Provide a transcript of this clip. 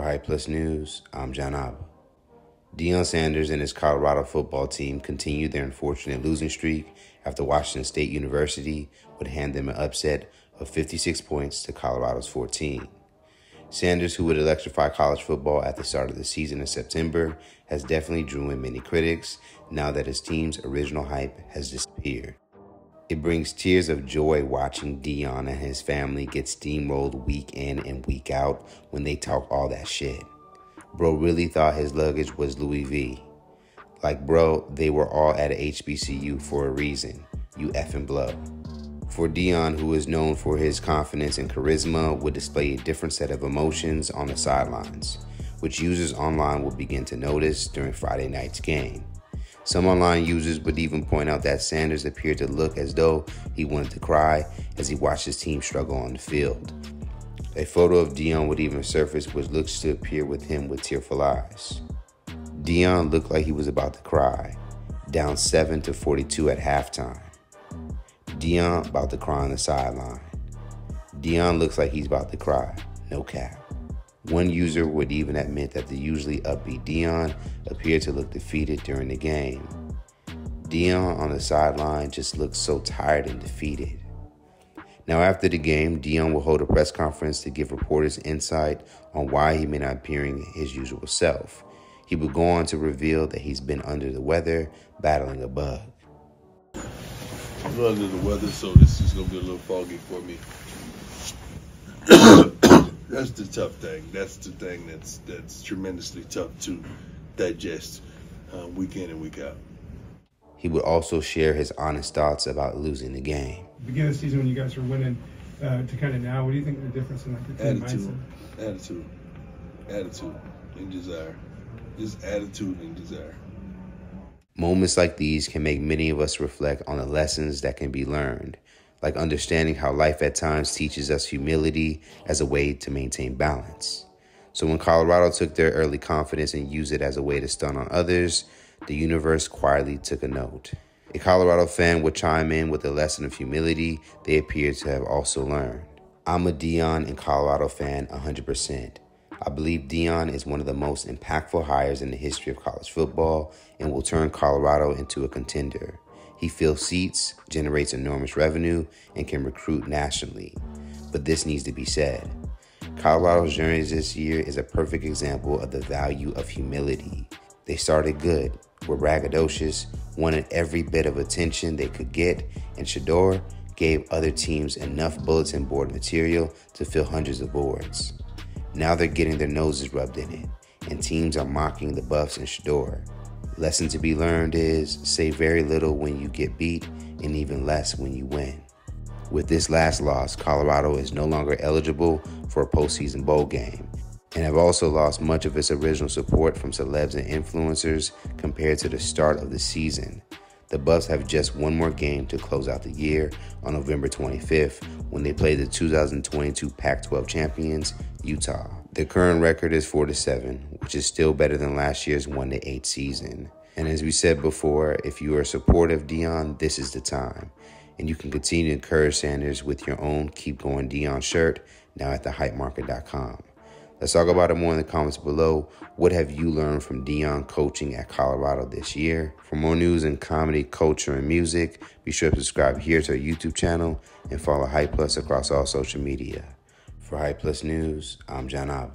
For Hype Plus News, I'm John Abba. Deion Sanders and his Colorado football team continued their unfortunate losing streak after Washington State University would hand them an upset of 56 points to Colorado's 14. Sanders, who would electrify college football at the start of the season in September, has definitely drew in many critics now that his team's original hype has disappeared. It brings tears of joy watching Deion and his family get steamrolled week in and week out when they talk all that shit. Bro really thought his luggage was Louis V. Like, bro, they were all at HBCU for a reason. You effing blow. For Deion, who is known for his confidence and charisma, would display a different set of emotions on the sidelines, which users online would begin to notice during Friday night's game. Some online users would even point out that Sanders appeared to look as though he wanted to cry as he watched his team struggle on the field. A photo of Deion would even surface which looks to appear with him with tearful eyes. Deion looked like he was about to cry, down 7 to 42 at halftime. Deion about to cry on the sideline. Deion looks like he's about to cry, no cap. One user would even admit that the usually upbeat Deion appeared to look defeated during the game. Deion on the sideline just looked so tired and defeated. Now, after the game, Deion will hold a press conference to give reporters insight on why he may not appearing his usual self. He would go on to reveal that he's been under the weather, battling a bug. I'm under the weather, so this is gonna be a little foggy for me. That's the tough thing. That's the thing that's that's tremendously tough to digest uh, week in and week out. He would also share his honest thoughts about losing the game. Beginning of the season when you guys were winning uh, to kind of now, what do you think the difference in like the team Attitude, mindset? attitude, attitude, and desire. Just attitude and desire. Moments like these can make many of us reflect on the lessons that can be learned, like understanding how life at times teaches us humility as a way to maintain balance. So when Colorado took their early confidence and used it as a way to stun on others, the universe quietly took a note. A Colorado fan would chime in with a lesson of humility they appear to have also learned. I'm a Deion and Colorado fan 100%. I believe Deion is one of the most impactful hires in the history of college football and will turn Colorado into a contender. He fills seats, generates enormous revenue, and can recruit nationally. But this needs to be said. Colorado's journey this year is a perfect example of the value of humility. They started good, were braggadocious, wanted every bit of attention they could get, and Shedeur gave other teams enough bulletin board material to fill hundreds of boards. Now they're getting their noses rubbed in it, and teams are mocking the Buffs and Shedeur. Lesson to be learned is say very little when you get beat and even less when you win. With this last loss, Colorado is no longer eligible for a postseason bowl game and have also lost much of its original support from celebs and influencers compared to the start of the season. The Buffs have just one more game to close out the year on November 25th when they play the 2022 Pac-12 champions, Utah. Their current record is 4 to 7, which is still better than last year's 1 to 8 season. And as we said before, if you are supportive of Deion, this is the time. And you can continue to encourage Sanders with your own Keep Going Deion shirt now at thehypemarket.com. Let's talk about it more in the comments below. What have you learned from Deion coaching at Colorado this year? For more news in comedy, culture, and music, be sure to subscribe here to our YouTube channel and follow Hype Plus across all social media. For Hype Plus News, I'm John Abba.